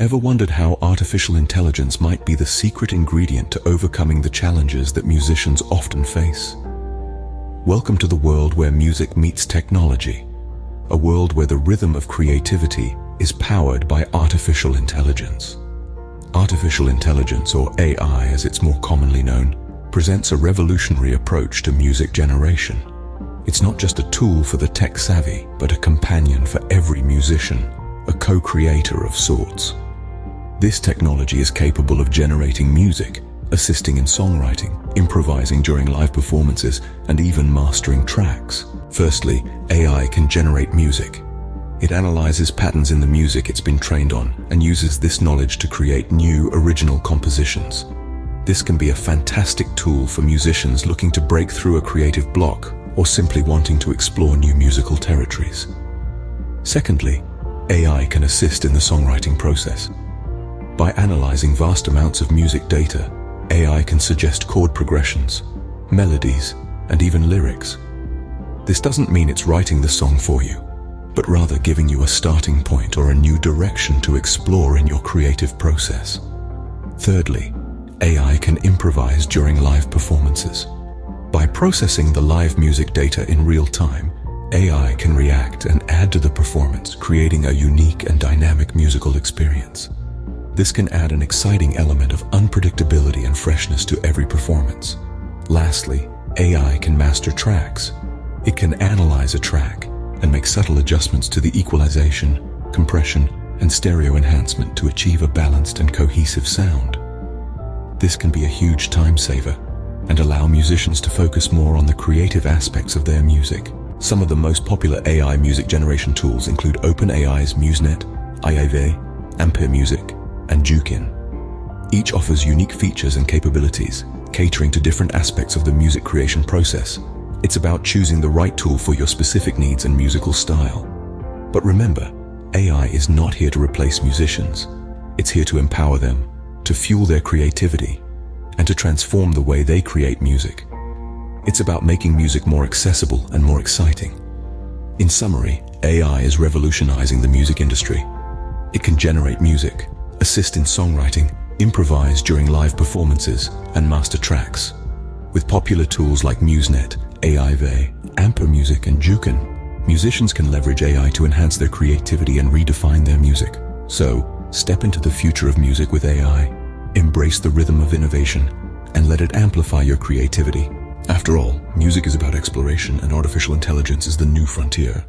Ever wondered how artificial intelligence might be the secret ingredient to overcoming the challenges that musicians often face? Welcome to the world where music meets technology, a world where the rhythm of creativity is powered by artificial intelligence. Artificial intelligence, or AI as it's more commonly known, presents a revolutionary approach to music generation. It's not just a tool for the tech-savvy, but a companion for every musician, a co-creator of sorts. This technology is capable of generating music, assisting in songwriting, improvising during live performances, and even mastering tracks. Firstly, AI can generate music. It analyzes patterns in the music it's been trained on and uses this knowledge to create new, original compositions. This can be a fantastic tool for musicians looking to break through a creative block or simply wanting to explore new musical territories. Secondly, AI can assist in the songwriting process. By analyzing vast amounts of music data, AI can suggest chord progressions, melodies, and even lyrics. This doesn't mean it's writing the song for you, but rather giving you a starting point or a new direction to explore in your creative process. Thirdly, AI can improvise during live performances. By processing the live music data in real time, AI can react and add to the performance, creating a unique and dynamic musical experience. This can add an exciting element of unpredictability and freshness to every performance. Lastly, AI can master tracks. It can analyze a track and make subtle adjustments to the equalization, compression, and stereo enhancement to achieve a balanced and cohesive sound. This can be a huge time saver and allow musicians to focus more on the creative aspects of their music. Some of the most popular AI music generation tools include OpenAI's MuseNet, AIVA, Amper Music, and Jukin. Each offers unique features and capabilities, catering to different aspects of the music creation process. It's about choosing the right tool for your specific needs and musical style. But remember, AI is not here to replace musicians. It's here to empower them, to fuel their creativity, and to transform the way they create music. It's about making music more accessible and more exciting. In summary, AI is revolutionizing the music industry. It can generate music, assist in songwriting, improvise during live performances, and master tracks. With popular tools like MuseNet, AIVA, Amper Music, and Jukin, musicians can leverage AI to enhance their creativity and redefine their music. So, step into the future of music with AI, embrace the rhythm of innovation, and let it amplify your creativity. After all, music is about exploration and artificial intelligence is the new frontier.